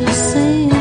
to say.